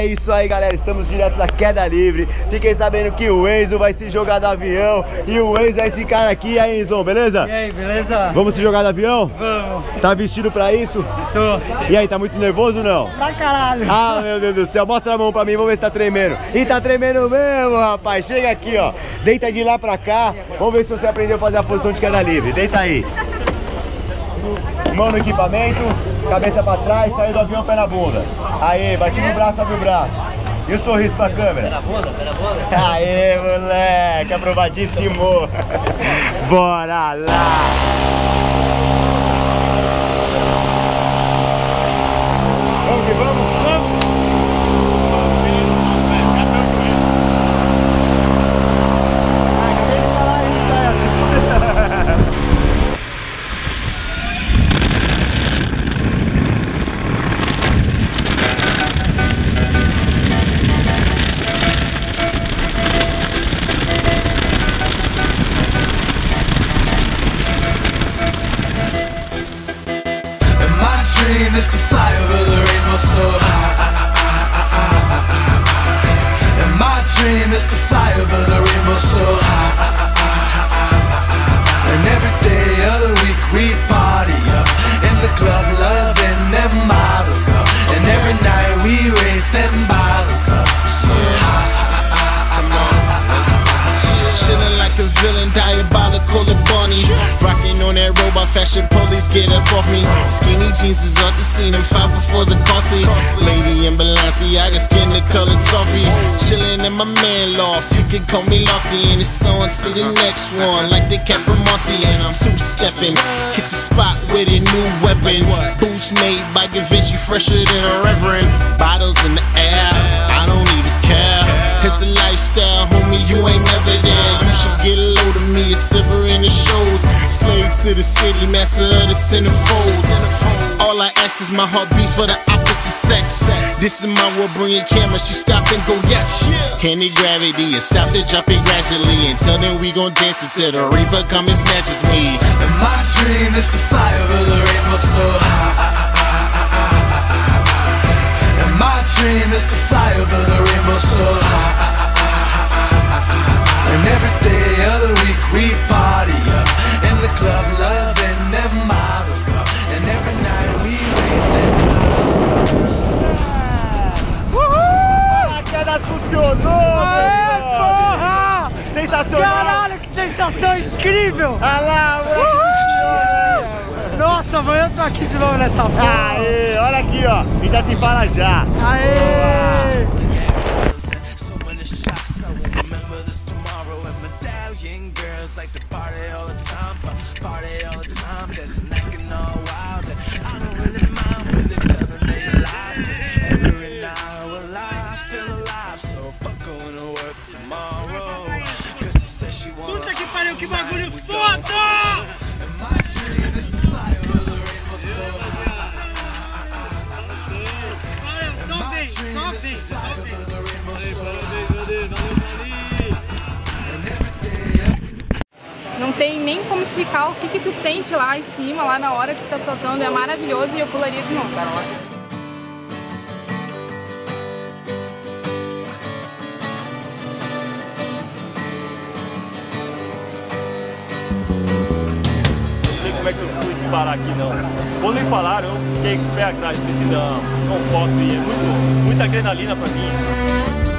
É isso aí, galera. Estamos direto da queda livre. Fiquem sabendo que o Enzo vai se jogar do avião. E o Enzo é esse cara aqui. E aí, Enzo, beleza? E aí, beleza? Vamos se jogar do avião? Vamos. Tá vestido pra isso? Tô. E aí, tá muito nervoso ou não? Pra caralho. Ah, meu Deus do céu. Mostra a mão pra mim, vamos ver se tá tremendo. E tá tremendo mesmo, rapaz. Chega aqui, ó. Deita de lá pra cá. Vamos ver se você aprendeu a fazer a posição de queda livre. Deita aí. Mão no equipamento, cabeça pra trás, saiu do avião, pé na bunda. Aí, bati no braço, abre o braço. E o sorriso pra câmera? Pé na bunda, pé na bunda. Aê, moleque, aprovadíssimo. Bora lá. It's the Robot fashion, police get up off me. Skinny jeans is off the scene, and five befores are costly. Lady in Balenciaga, skin the color toffee. Chillin' in my man loft, you can call me Lofty. And it's on to the next one, like the cat from Mossy. And I'm two stepping, hit the spot with a new weapon. Boots made by Da Vinci, fresher than a reverend. The city, master of the centerfolds. All I ask is my heart beats for the opposite sex. This is my world, bring your camera, she stop and go, yes. Candy gravity, and stop to dropping gradually. Until then, we gon' dance until the Reaper come and snatches me. And my dream is to fly over the rainbow so high. And my dream is to fly Sensacional! Caralho, que sensação incrível! Olha lá, moleque! Nossa, amanhã eu tô aqui de novo nessa porra. Aê, olha aqui, ó. E já te fala já. Aê! Party all the time, all the time, dancing, acting all wild. I don't really mind when they telling the rainbow so high. Não tem nem como explicar o que, que tu sente lá em cima, lá na hora que tu tá soltando. É maravilhoso e eu pularia de novo. É que eu fui disparar aqui não. Quando me falaram, eu fiquei com o pé atrás, pensei, não, não posso ir. É muito, muita adrenalina pra mim.